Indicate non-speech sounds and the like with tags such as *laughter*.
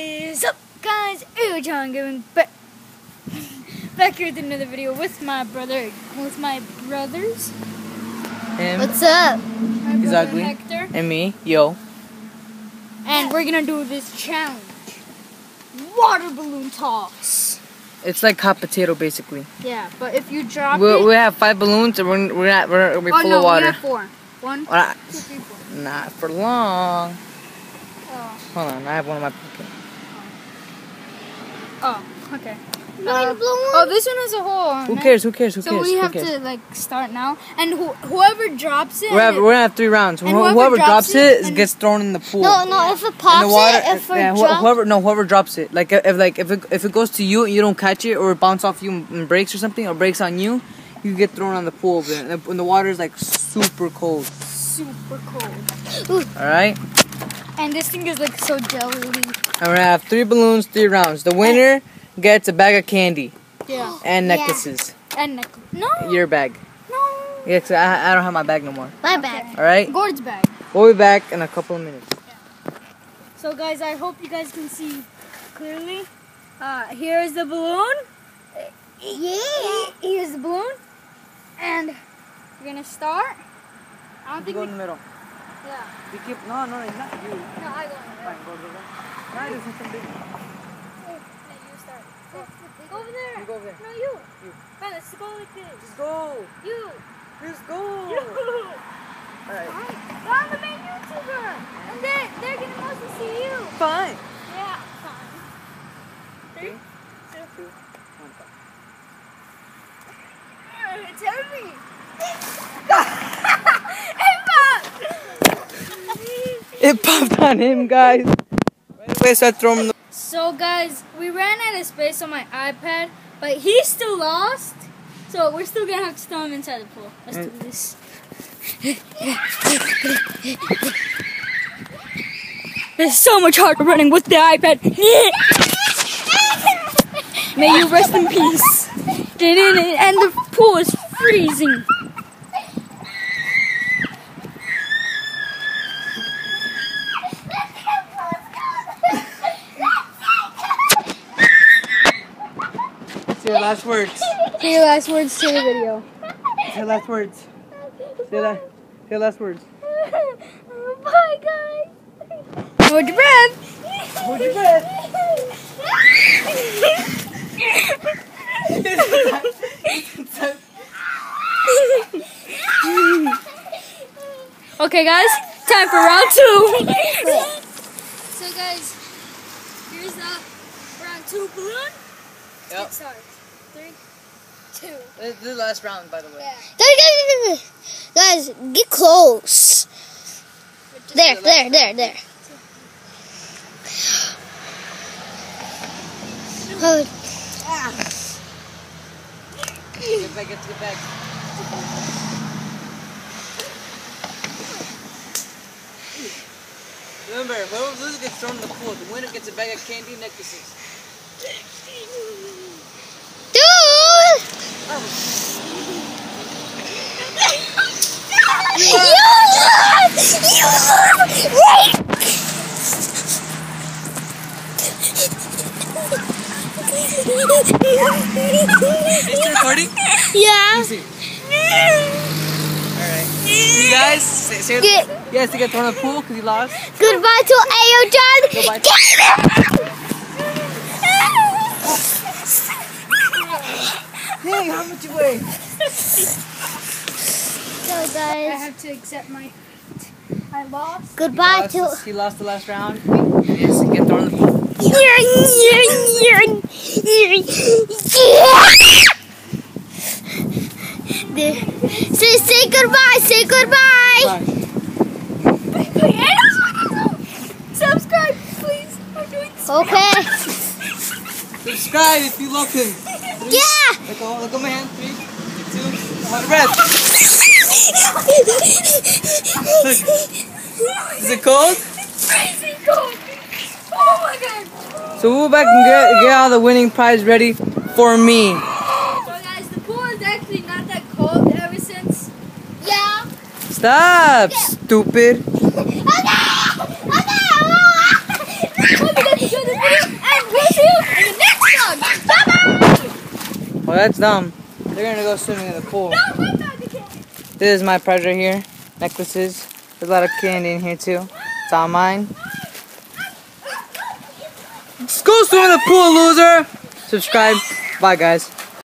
is up guys AyooJon going back *laughs* back here with another video with my brother with my brothers Him What's up? my He's ugly. Hector and me, yo. and we're gonna do this challenge water balloon toss It's like hot potato, basically. yeah but if you drop We it we have five balloons, and we're we're not we're, we're oh full no of we water. have four one Well, not, two three four not for long. oh Hold on, I have one of my. Okay. oh okay Uh, oh this one has a hole on Who it. cares? Who cares? Who so cares? we have cares? to like start now and who whoever drops it We're, have, we're gonna have three rounds. and Who- whoever whoever, drops drops, it it, gets thrown in the pool. No, no. If it in pops the water, it, if it yeah, wh- whoever no whoever drops it. Like if, if like if it, if it goes to you and you don't catch it or it bounce off you and breaks or something or breaks on you, you get thrown on the pool. And the, and the water is like super cold. super cold All right. And this thing is like so jelly And we're gonna have three balloons, three rounds. The winner gets a bag of candy yeah and Yeah. necklaces. and neck- no Your bag. no Yeah, 'cause I, I don't have my bag no more. my Okay. bad. All right. Gord's bag. We'll be back in a couple of minutes. So guys, I hope you guys can see clearly. Uh, here is the balloon. Yeah. Here's the balloon, and we're gonna start. I don't think we. in the middle. Yeah. We keep no, no, it's not you. No, I go. in there. go, go, go. Try to do something big. No, you start. Go, go over there. You go over there. No, you. You. Man, let's go like this. Just go. You. Just go. You. All right. Alright, I'm the main YouTuber, and they they're gonna mostly see you. Fine. Yeah, fine. Three, two, Two, one, five. It's *laughs* heavy. hey, It popped on him, guys. Right away, start throwing the. So, guys, we ran out of space on my iPad, but he's still lost. So we're still gonna have to throw him inside the pool. Let's do this. It's so much harder running with the iPad. May you rest in peace. *laughs* And the pool is freezing. Say your last words. Say your last words to the video. Say your last words. Say that. Say your last words. Bye, guys. Hold your breath. Hold your breath. okay, guys. Time for round two. so, guys, here's the round two balloon. Yep. It starts. Three, two. This is the last round, by the way. Yeah. Guys, guys, guys, get close. There, there, there, there. Oh, Get back, get, get back. Remember, whoever loses gets thrown in the pool. The winner gets a bag of candy necklaces. You lose! You lose! Wait! Is it recording? Yeah. Alright. You guys, say, say Good. you guys to get thrown in the pool because you lost. Goodbye to AyooJon. Goodbye. Hey, how much you weigh? So guys, I have to accept my. I lost. goodbye Lost, to. he lost the last round. Yes, get thrown in the pool. Say say goodbye. Say goodbye. Bye. Subscribe, please. I'm doing. Okay. Subscribe if you love him. Yeah. Let go, let go, my hand. Three, two, one, breath. Is it cold? Crazy cold. Oh my god. So we'll back and get, get all the winning prize ready for me. So guys, the pool is actually not that cold ever since. Yeah. Stop, stupid. *laughs* Okay. Okay. Oh, we got to do this Oh, that's dumb. They're gonna go swimming in the pool. This is my prize right here. Necklaces. There's a lot of candy in here too. It's all mine. Let's go swim in the pool, loser! Subscribe. Bye, guys.